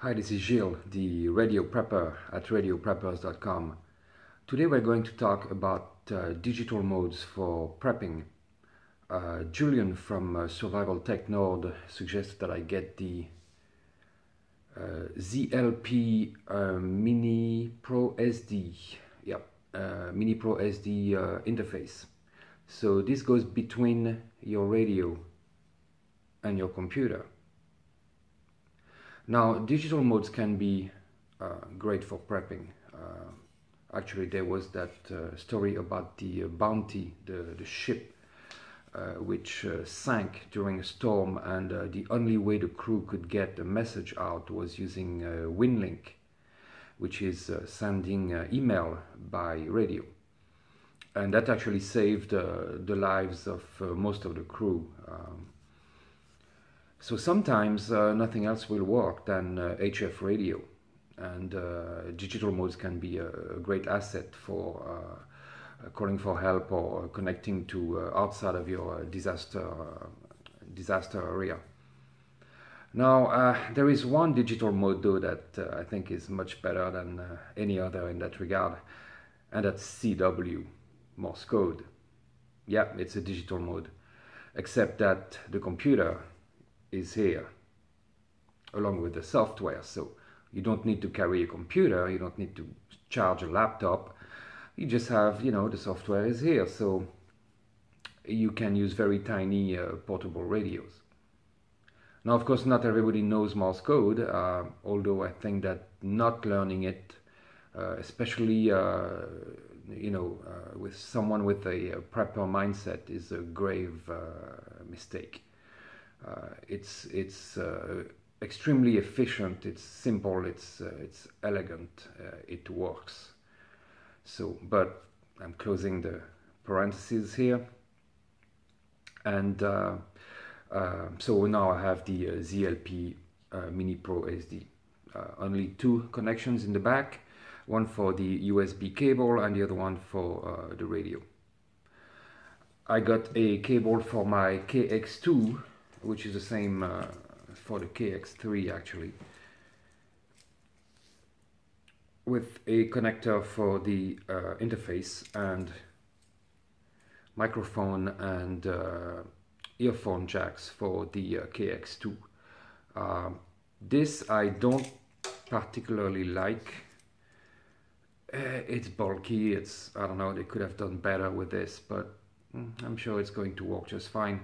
Hi, this is Gilles, the radio prepper at radiopreppers.com. Today we're going to talk about uh, digital modes for prepping. Uh, Julian from uh, Survival Tech Nord suggested that I get the ZLP uh, Mini Pro SC, yeah, uh, Mini Pro SC interface. So this goes between your radio and your computer. Now, digital modes can be uh, great for prepping. Uh, actually, there was that uh, story about the uh, Bounty, the, the ship, uh, which uh, sank during a storm, and the only way the crew could get a message out was using WinLink, which is sending email by radio. And that actually saved the lives of most of the crew. Um, so sometimes uh, nothing else will work than uh, HF radio and uh, digital modes can be a, a great asset for uh, Uh, calling for help or uh, connecting to uh, outside of your uh, disaster disaster area. Now there is one digital mode though that I think is much better than any other in that regard and that's CW, Morse code. Yeah, it's a digital mode except that the computer is here along with the software. So you don't need to carry a computer, you don't need to charge a laptop. You just have, you know, the software is here. So you can use very tiny uh, portable radios. Now, of course, not everybody knows Morse code, uh, although I think that not learning it, uh, especially, uh, you know, uh, with someone with a, prepper mindset is a grave uh, mistake. It's it's extremely efficient. It's simple. It's it's elegant. it works. So, but I'm closing the parentheses here, and uh, um, so now I have the uh, ZLP uh, Mini Pro SC. only two connections in the back one for the USB cable and the other one for uh, the radio. I got a cable for my KX2 which is the same uh, for the KX3 actually with a connector for the uh, interface and microphone and uh, earphone jacks for the uh, KX2 um, this I don't particularly like. Uh, it's bulky it's I don't know they could have done better with this but mm, I'm sure it's going to work just fine.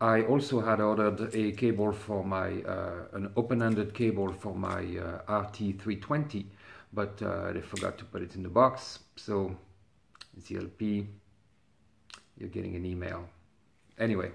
I also had ordered a cable for my, uh, an open-ended cable for my uh, RT320, but uh, they forgot to put it in the box. So ZLP, you're getting an email. Anyway,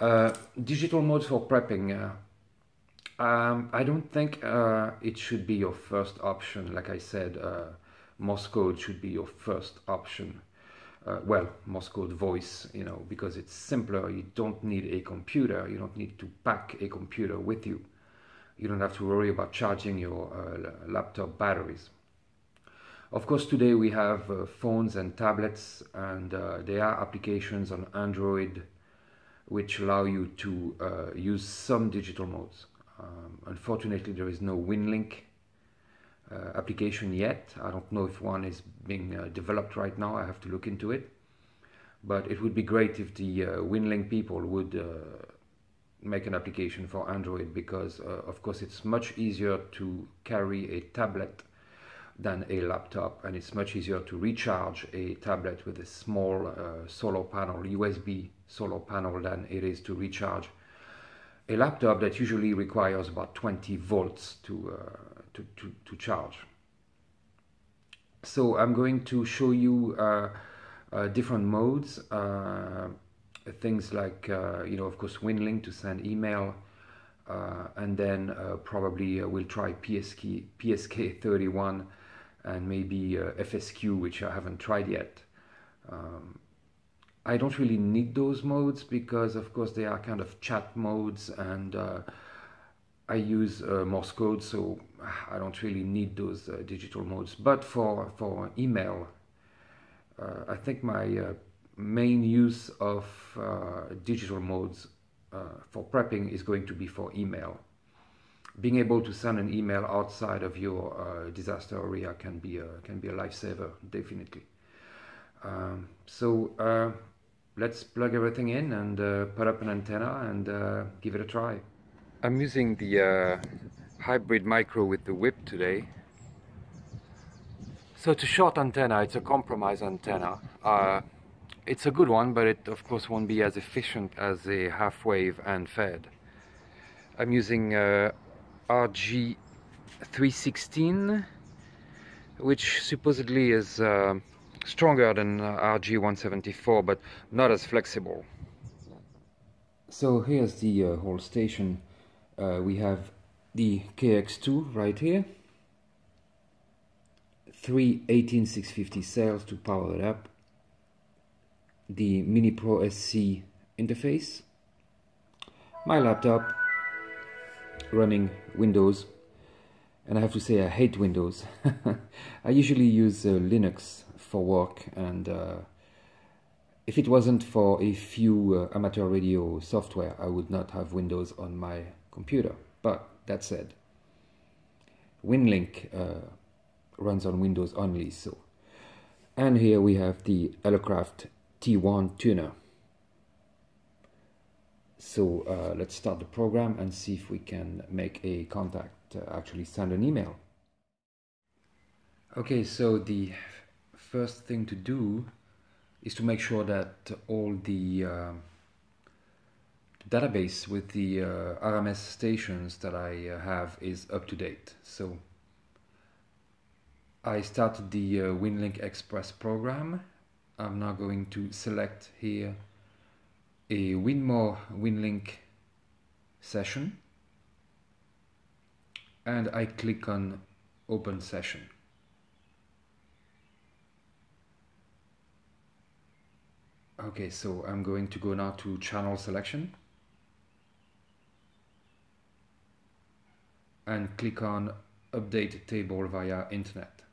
uh, digital modes for prepping. Uh, um, I don't think uh, it should be your first option. Like I said, Morse code should be your first option uh, well, Morse code voice, you know, because it's simpler. You don't need a computer. You don't need to pack a computer with you. You don't have to worry about charging your uh, laptop batteries. Of course, today we have uh, phones and tablets, and uh, there are applications on Android which allow you to uh, use some digital modes. Um, unfortunately, there is no WinLink uh, application yet. I don't know if one is being uh, developed right now. I have to look into it. But it would be great if the WinLink people would make an application for Android because, of course, it's much easier to carry a tablet than a laptop and it's much easier to recharge a tablet with a small uh, solar panel USB solar panel than it is to recharge a laptop that usually requires about 20 volts to uh, to, to, to charge. So I'm going to show you uh, uh, different modes, uh, things like, uh, you know, of course, WinLink to send email, uh, and then uh, probably we'll try PSK, PSK31 and maybe FSQ, which I haven't tried yet. Um, I don't really need those modes because, of course, they are kind of chat modes and I use uh, Morse code, so I don't really need those uh, digital modes. But for, for email, uh, I think my uh, main use of uh, digital modes uh, for prepping is going to be for email. Being able to send an email outside of your disaster area can be a, can be a lifesaver, definitely. Um, so let's plug everything in and put up an antenna and give it a try. I'm using the uh, hybrid micro with the whip today. So it's a short antenna, it's a compromise antenna. It's a good one, but it of course won't be as efficient as a half wave end fed. I'm using uh, RG316, which supposedly is uh, stronger than uh, RG174, but not as flexible. So here's the uh, whole station uh, we have the KX2 right here three 18650 cells to power it up the Mini Pro SC interface my laptop running Windows and I have to say I hate Windows I usually use uh, Linux for work and uh, if it wasn't for a few uh, amateur radio software I would not have Windows on my computer. But that said, WinLink uh, runs on Windows only. So, and here we have the Elecraft T1 tuner. So uh, let's start the program and see if we can make a contact, uh, actually send an email. Okay, so the first thing to do is to make sure that all the uh, database with the uh, RMS stations that I uh, have is up to date. So I started the uh, WinLink Express program. I'm now going to select here a Winmor WinLink session and I click on open session. Okay, so I'm going to go now to channel selection and click on update table via internet.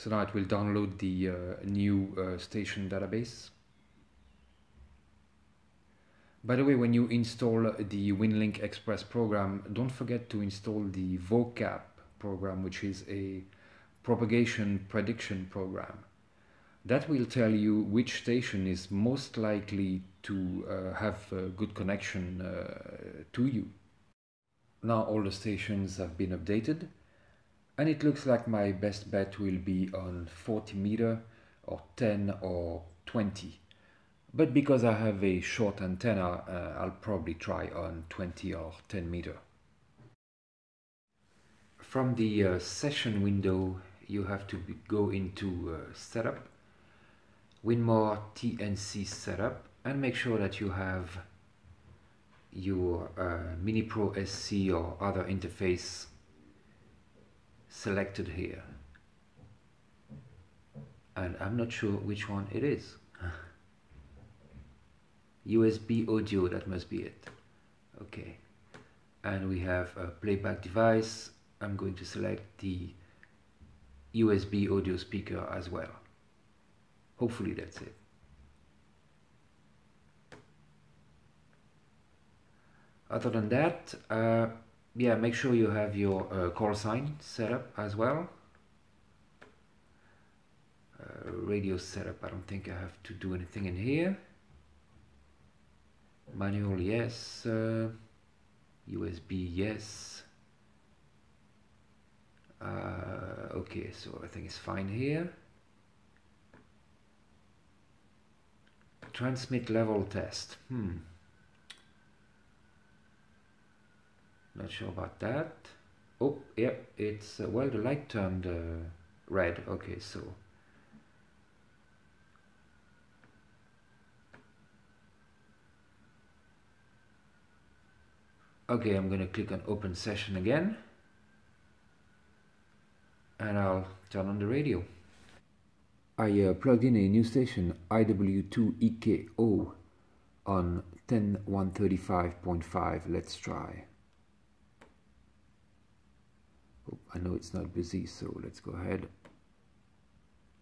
So now it will download the uh, new uh, station database. By the way, when you install the WinLink Express program, don't forget to install the VOACAP program, which is a propagation prediction program that will tell you which station is most likely to uh, have a good connection uh, to you. Now all the stations have been updated and it looks like my best bet will be on 40 meter or 10 or 20 but because I have a short antenna uh, I'll probably try on 20 or 10 meter. From the uh, session window you have to go into uh, setup Winmor TNC setup and make sure that you have your uh, Mini Pro SC or other interface selected here. And I'm not sure which one it is. USB audio that must be it. Okay. And we have a playback device. I'm going to select the USB audio speaker as well. Hopefully that's it. Other than that, uh, yeah, make sure you have your uh, call sign set up as well. Uh, radio setup, I don't think I have to do anything in here. Manual, yes. USB, uh, yes. Uh, okay, so everything is fine here. transmit level test. Hmm. Not sure about that. Oh, yep, it's, uh, well, the light turned uh, red. Okay, so. Okay, I'm to click on open session again. And I'll turn on the radio. I uh, plugged in a new station, IW2EKO, on 10135.5 let's try I know it's not busy so let's go ahead.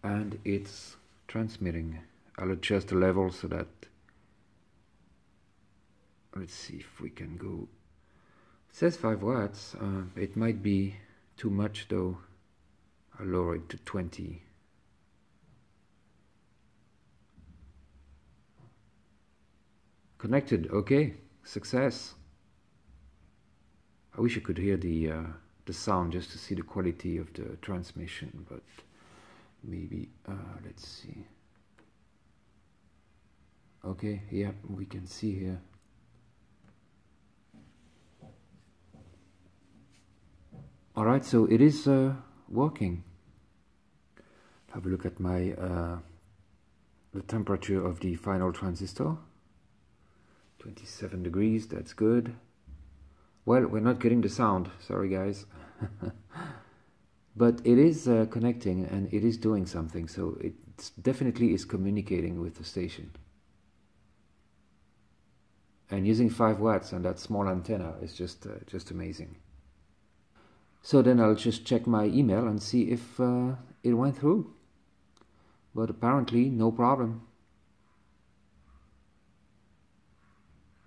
And it's transmitting. I'll adjust the level so that let's see if we can go. It says 5 watts. Uh, it might be too much though. I'll lower it to 20 connected. Okay. Success. I wish I could hear the uh, the sound just to see the quality of the transmission but maybe uh, let's see. Okay yeah we can see here. All right so it is uh, working. Have a look at my uh, the temperature of the final transistor. 27 degrees that's good well we're not getting the sound. Sorry guys. But it is uh, connecting and it is doing something. So it definitely is communicating with the station. And using 5 watts and that small antenna is just uh, just amazing. So then I'll just check my email and see if uh, it went through. But apparently no problem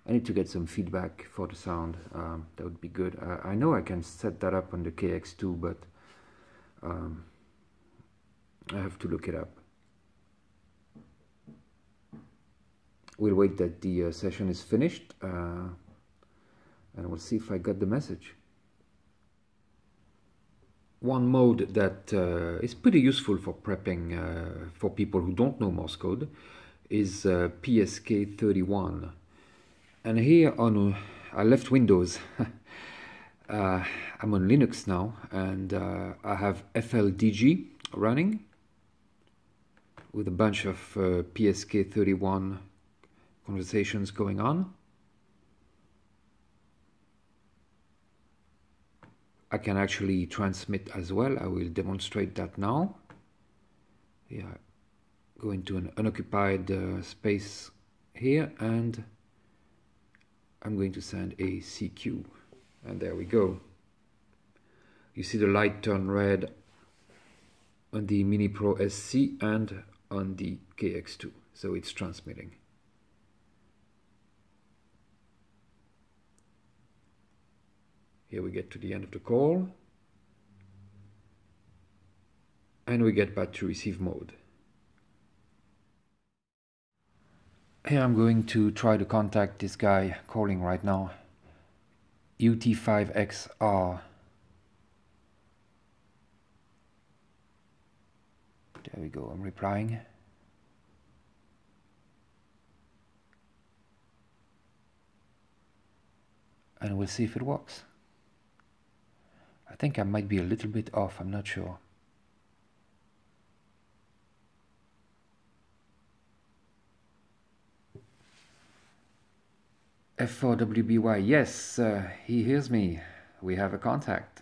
I need to get some feedback for the sound um, that would be good. Uh, I know I can set that up on the KX2 but um, I have to look it up. We'll wait that the uh, session is finished uh, and we'll see if I got the message. One mode that uh, is pretty useful for prepping uh, for people who don't know Morse code is uh, PSK31 and here on uh, I left Windows uh, I'm on Linux now and uh, I have FLDigi running with a bunch of PSK31 conversations going on I can actually transmit as well. I will demonstrate that now. Yeah, go into an unoccupied uh, space here and I'm going to send a CQ and there we go. You see the light turn red on the Mini Pro SC and on the KX2 so it's transmitting. Here we get to the end of the call. And we get back to receive mode. Here I'm going to try to contact this guy calling right now. UT5XR. There we go, I'm replying. And we'll see if it works. I think I might be a little bit off, I'm not sure. F4WBY, yes, uh, he hears me. We have a contact.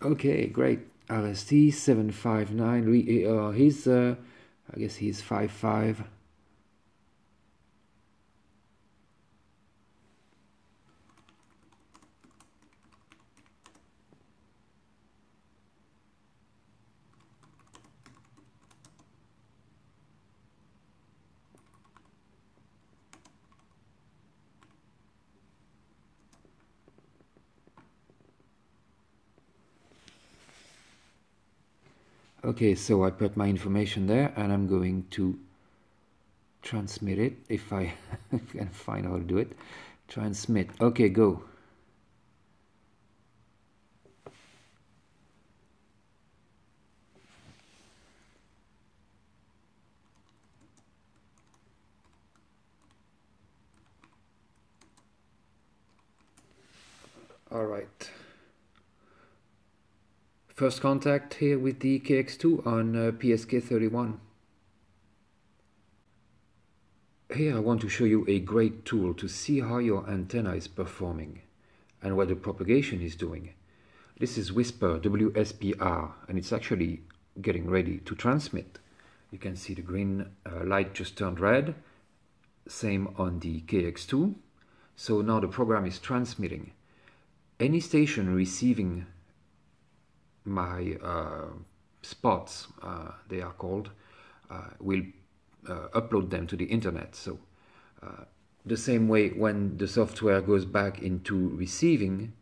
Okay, great. RST 759. Uh, he's, uh, I guess he's 55. Okay so I put my information there and I'm going to transmit it if I can find how to do it. Transmit. Okay go. All right First contact here with the KX2 on uh, PSK31. Here I want to show you a great tool to see how your antenna is performing and what the propagation is doing. This is Whisper WSPR and it's actually getting ready to transmit. You can see the green uh, light just turned red. Same on the KX2. So now the program is transmitting. Any station receiving my uh, spots, uh, they are called, uh, will upload them to the internet. So the same way when the software goes back into receiving,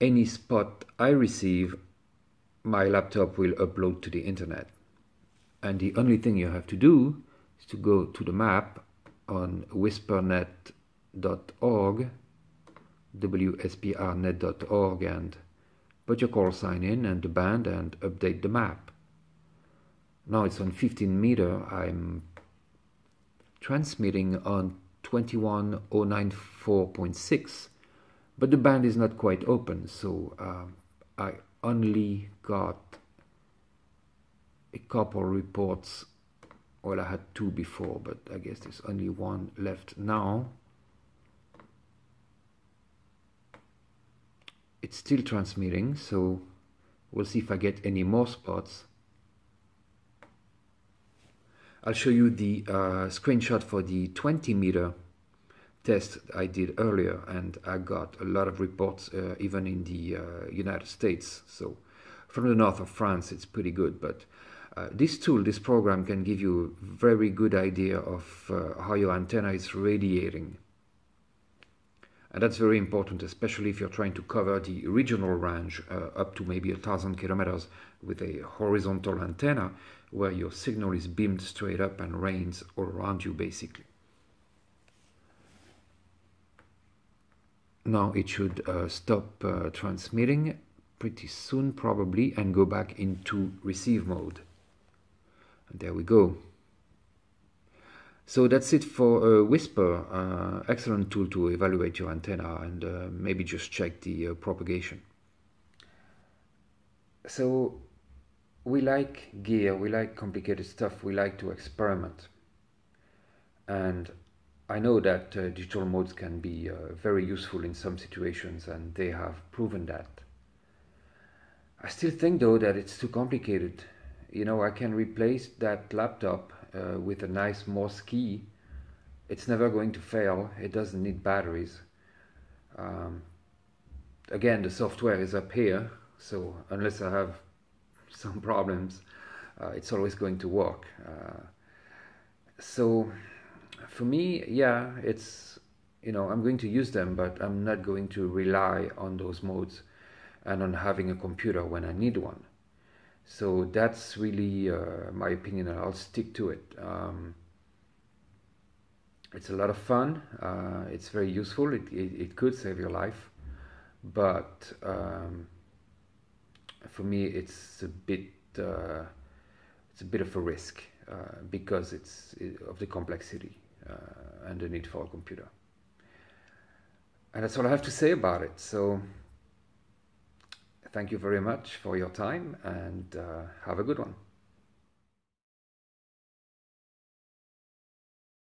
any spot I receive, my laptop will upload to the internet. And the only thing you have to do is to go to the map on whispernet.org, wsprnet.org, and put your call sign in and the band and update the map. Now it's on 15 meter. I'm transmitting on 21094.6 but the band is not quite open so uh, I only got a couple reports well I had two before but I guess there's only one left now it's still transmitting so we'll see if I get any more spots. I'll show you the uh, screenshot for the 20 meter test I did earlier and I got a lot of reports uh, even in the uh, United States. So from the north of France it's pretty good but uh, this tool, this program can give you a very good idea of uh, how your antenna is radiating and that's very important especially if you're trying to cover the regional range uh, up to maybe a thousand kilometers with a horizontal antenna where your signal is beamed straight up and rains all around you basically. Now it should uh, stop uh, transmitting pretty soon probably and go back into receive mode. And there we go so that's it for uh, Whisper, uh, excellent tool to evaluate your antenna and uh, maybe just check the uh, propagation. So we like gear, we like complicated stuff, we like to experiment. And I know that uh, digital modes can be uh, very useful in some situations and they have proven that. I still think though that it's too complicated. You know, I can replace that laptop uh, with a nice Morse key. It's never going to fail. It doesn't need batteries. Um, again, the software is up here, so unless I have some problems, uh, it's always going to work. Uh, so for me, yeah, it's you know I'm going to use them, but I'm not going to rely on those modes and on having a computer when I need one. So that's really uh, my opinion, and I'll stick to it. Um, it's a lot of fun. Uh, it's very useful. It, it, it, could save your life, but um, for me, it's a bit uh, it's a bit of a risk uh, because it's of the complexity. And the need for a computer. And that's all I have to say about it. So thank you very much for your time and uh, have a good one.